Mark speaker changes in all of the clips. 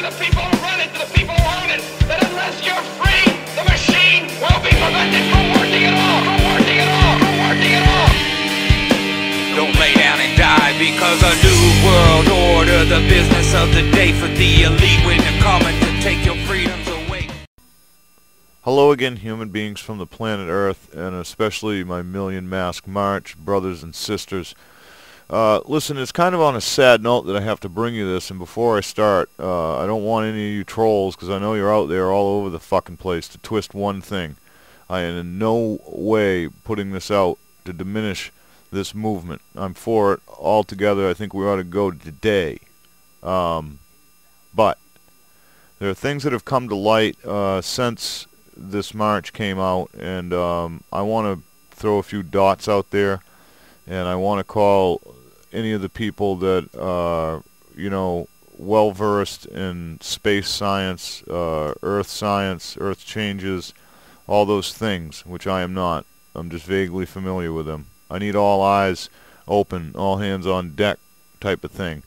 Speaker 1: to the people who run it, to the people who own it, that unless you're free, the machine will be prevented from working at all, from working at all, from working at all.
Speaker 2: Don't lay down and die because a new world order, the business of the day for the elite when they're coming to take your freedoms away.
Speaker 3: Hello again, human beings from the planet Earth, and especially my Million Mask March brothers and sisters. Uh, listen, it's kind of on a sad note that I have to bring you this, and before I start, uh, I don't want any of you trolls, because I know you're out there all over the fucking place, to twist one thing. I am in no way putting this out to diminish this movement. I'm for it altogether. I think we ought to go today. Um, but there are things that have come to light uh, since this march came out, and um, I want to throw a few dots out there, and I want to call any of the people that are, you know, well versed in space science, uh, Earth science, Earth changes, all those things, which I am not. I'm just vaguely familiar with them. I need all eyes open, all hands on deck type of thing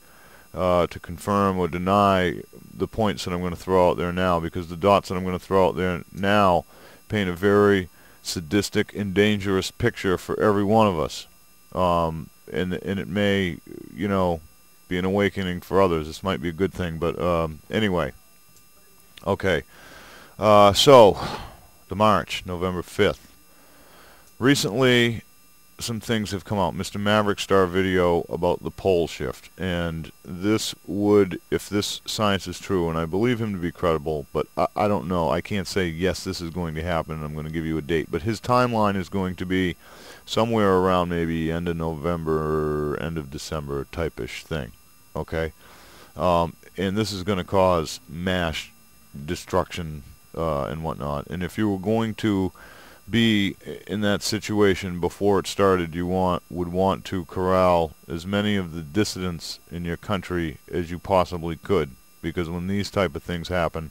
Speaker 3: uh, to confirm or deny the points that I'm going to throw out there now because the dots that I'm going to throw out there now paint a very sadistic and dangerous picture for every one of us. Um, and, and it may, you know, be an awakening for others. This might be a good thing, but um, anyway. Okay. Uh, so, the March, November 5th. Recently, some things have come out. Mr. Maverick Star video about the pole shift. And this would, if this science is true, and I believe him to be credible, but I, I don't know. I can't say, yes, this is going to happen, I'm going to give you a date. But his timeline is going to be somewhere around maybe end of November, end of December type-ish thing. Okay? Um, and this is going to cause mass destruction uh, and whatnot. And if you were going to be in that situation before it started, you want would want to corral as many of the dissidents in your country as you possibly could, because when these type of things happen,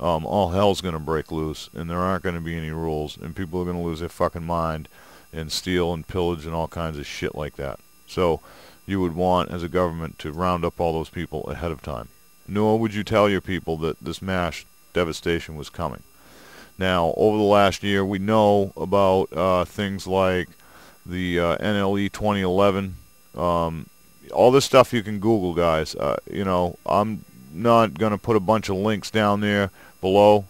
Speaker 3: um, all hell's going to break loose, and there aren't going to be any rules, and people are going to lose their fucking mind and steal and pillage and all kinds of shit like that. So you would want, as a government, to round up all those people ahead of time. Nor would you tell your people that this mass devastation was coming. Now, over the last year, we know about uh, things like the uh, NLE 2011. Um, all this stuff you can Google, guys. Uh, you know, I'm not going to put a bunch of links down there below.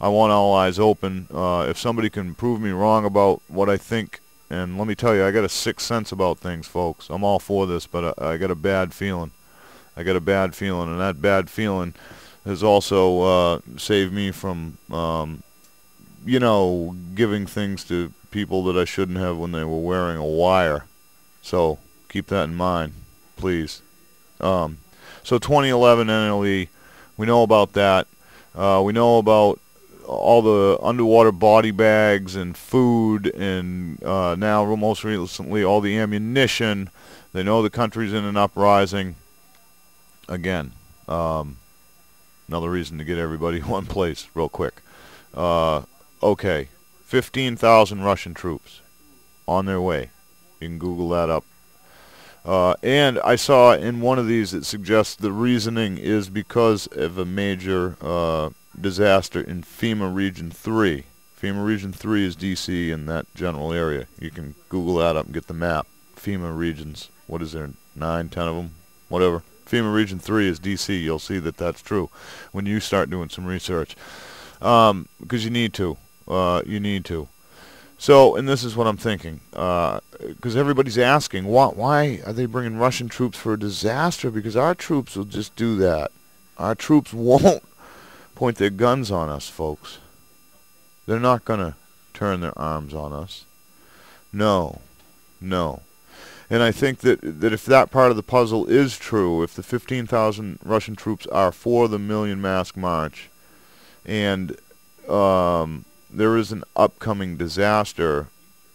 Speaker 3: I want all eyes open. Uh, if somebody can prove me wrong about what I think, and let me tell you, I got a sixth sense about things, folks. I'm all for this, but I, I got a bad feeling. I got a bad feeling, and that bad feeling has also uh, saved me from um, you know, giving things to people that I shouldn't have when they were wearing a wire. So keep that in mind, please. Um, so 2011 NLE, we know about that. Uh, we know about all the underwater body bags and food and uh, now most recently all the ammunition. They know the country's in an uprising. Again, um, another reason to get everybody one place real quick. Uh, okay, 15,000 Russian troops on their way. You can Google that up. Uh, and I saw in one of these it suggests the reasoning is because of a major uh, disaster in FEMA Region 3. FEMA Region 3 is D.C. in that general area. You can Google that up and get the map. FEMA regions, what is there, nine, ten of them, whatever. FEMA Region 3 is D.C. You'll see that that's true when you start doing some research. Um, because you need to. Uh, you need to. So, and this is what I'm thinking, because uh, everybody's asking, why, why are they bringing Russian troops for a disaster? Because our troops will just do that. Our troops won't point their guns on us, folks. They're not going to turn their arms on us. No, no. And I think that that if that part of the puzzle is true, if the 15,000 Russian troops are for the Million Mask March, and um, there is an upcoming disaster.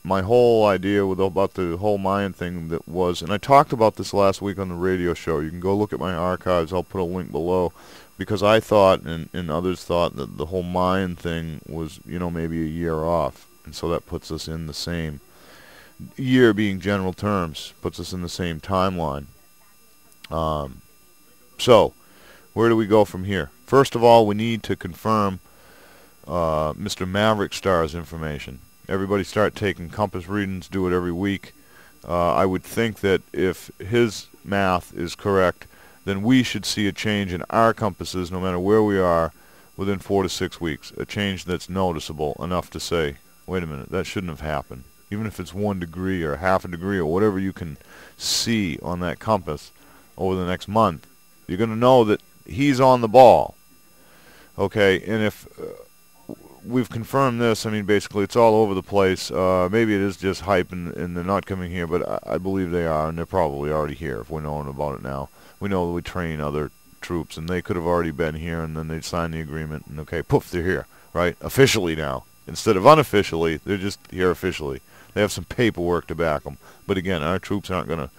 Speaker 3: My whole idea with about the whole Mayan thing that was, and I talked about this last week on the radio show. You can go look at my archives. I'll put a link below because I thought and, and others thought that the whole Mayan thing was, you know, maybe a year off. And so that puts us in the same year being general terms, puts us in the same timeline. Um, so, where do we go from here? First of all, we need to confirm uh, Mr. Maverick Star's information. Everybody start taking compass readings, do it every week. Uh, I would think that if his math is correct, then we should see a change in our compasses, no matter where we are, within four to six weeks. A change that's noticeable enough to say, wait a minute, that shouldn't have happened. Even if it's one degree or half a degree or whatever you can see on that compass over the next month, you're going to know that he's on the ball. Okay, and if uh, we've confirmed this, I mean, basically it's all over the place. Uh, maybe it is just hype and, and they're not coming here, but I, I believe they are, and they're probably already here if we're knowing about it now. We know that we train other troops, and they could have already been here, and then they'd sign the agreement, and okay, poof, they're here, right? Officially now. Instead of unofficially, they're just here officially. They have some paperwork to back them. But again, our troops aren't going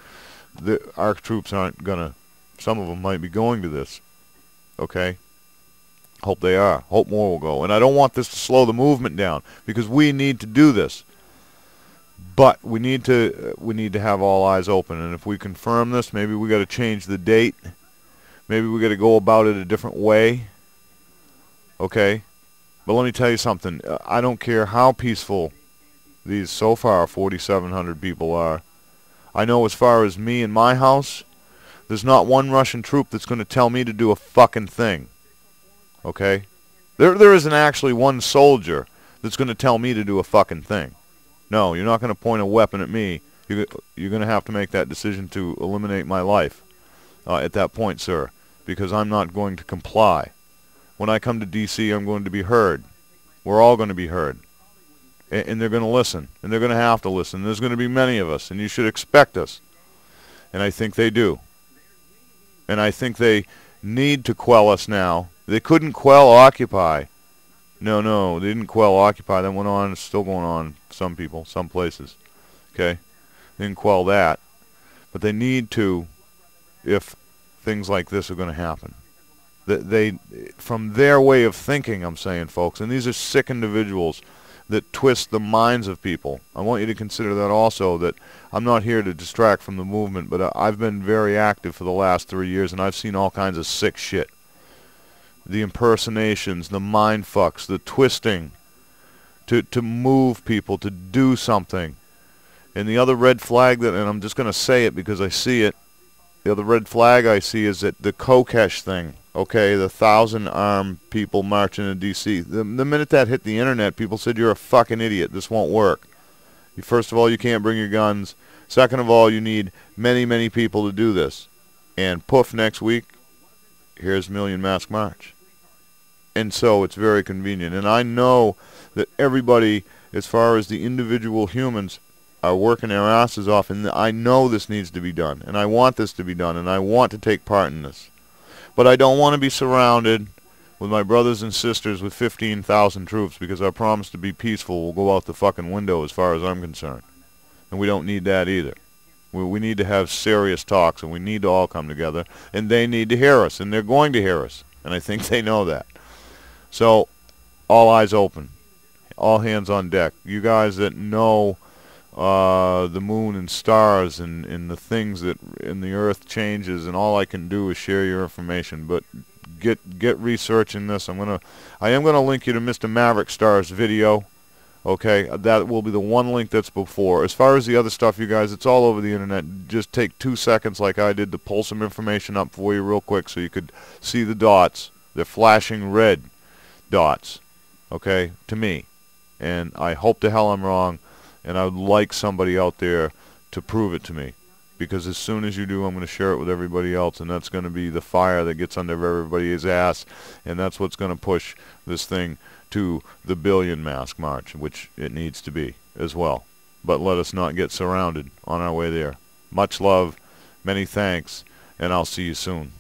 Speaker 3: to, our troops aren't going to, some of them might be going to this, okay? Hope they are. Hope more will go. And I don't want this to slow the movement down because we need to do this. But we need to uh, we need to have all eyes open. And if we confirm this, maybe we got to change the date. Maybe we got to go about it a different way. Okay? But let me tell you something. Uh, I don't care how peaceful these so far 4,700 people are. I know as far as me and my house, there's not one Russian troop that's going to tell me to do a fucking thing. Okay? There, there isn't actually one soldier that's going to tell me to do a fucking thing. No, you're not going to point a weapon at me. You're, you're going to have to make that decision to eliminate my life uh, at that point, sir, because I'm not going to comply. When I come to D.C., I'm going to be heard. We're all going to be heard. And, and they're going to listen. And they're going to have to listen. There's going to be many of us, and you should expect us. And I think they do. And I think they need to quell us now. They couldn't quell Occupy. No, no, they didn't quell Occupy. That went on. It's still going on. Some people, some places. Okay? They didn't quell that. But they need to if things like this are going to happen. That they, from their way of thinking, I'm saying, folks, and these are sick individuals that twist the minds of people. I want you to consider that also, that I'm not here to distract from the movement, but uh, I've been very active for the last three years, and I've seen all kinds of sick shit. The impersonations, the mind fucks, the twisting to, to move people, to do something. And the other red flag that, and I'm just going to say it because I see it, the other red flag I see is that the Kokesh thing, okay, the thousand armed people marching in D.C. The, the minute that hit the internet, people said, you're a fucking idiot. This won't work. First of all, you can't bring your guns. Second of all, you need many, many people to do this. And poof, next week, here's Million Mask March. And so it's very convenient. And I know that everybody, as far as the individual humans, are working their asses off, and I know this needs to be done, and I want this to be done, and I want to take part in this. But I don't want to be surrounded with my brothers and sisters with 15,000 troops because our promise to be peaceful will go out the fucking window as far as I'm concerned. And we don't need that either. We, we need to have serious talks, and we need to all come together, and they need to hear us, and they're going to hear us, and I think they know that. So, all eyes open. All hands on deck. You guys that know uh, the moon and stars and, and the things that in the earth changes and all I can do is share your information but get get researching this I'm gonna I am gonna link you to Mr. Maverick Star's video okay? That will be the one link that's before. As far as the other stuff you guys it's all over the internet. Just take two seconds like I did to pull some information up for you real quick so you could see the dots. They're flashing red dots okay to me. And I hope to hell I'm wrong and I would like somebody out there to prove it to me. Because as soon as you do, I'm going to share it with everybody else, and that's going to be the fire that gets under everybody's ass, and that's what's going to push this thing to the billion mask march, which it needs to be as well. But let us not get surrounded on our way there. Much love, many thanks, and I'll see you soon.